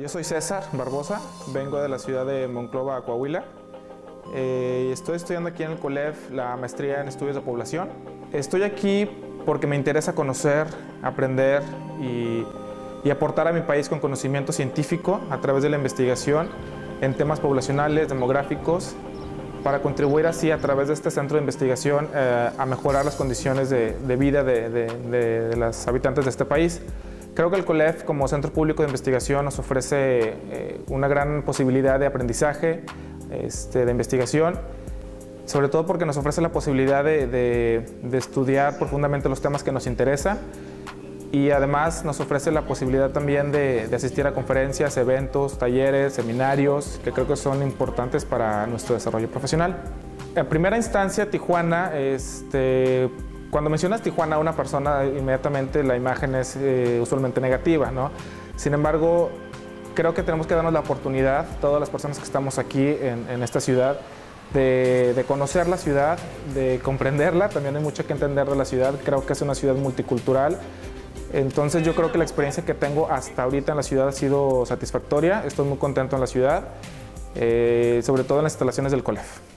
Yo soy César Barbosa, vengo de la ciudad de Monclova, Coahuila. Eh, estoy estudiando aquí en el COLEF la maestría en estudios de población. Estoy aquí porque me interesa conocer, aprender y, y aportar a mi país con conocimiento científico a través de la investigación en temas poblacionales, demográficos, para contribuir así a través de este centro de investigación eh, a mejorar las condiciones de, de vida de, de, de, los habitantes de este país. Creo que el COLEF como centro público de investigación nos ofrece eh, una gran posibilidad de aprendizaje, este, de investigación, sobre todo porque nos ofrece la posibilidad de, estudiar profundamente los temas que nos interesan y además nos ofrece la posibilidad también de, asistir a conferencias, eventos, talleres, seminarios, que creo que son importantes para nuestro desarrollo profesional. En primera instancia, Tijuana, este, cuando mencionas Tijuana a una persona, inmediatamente la imagen es eh, usualmente negativa, ¿no? Sin embargo, creo que tenemos que darnos la oportunidad, todas las personas que estamos aquí en, en esta ciudad, de, de, conocer la ciudad, de comprenderla. También hay mucho que entender de la ciudad. Creo que es una ciudad multicultural. Entonces yo creo que la experiencia que tengo hasta ahorita en la ciudad ha sido satisfactoria. Estoy muy contento en la ciudad, eh, sobre todo en las instalaciones del COLEF.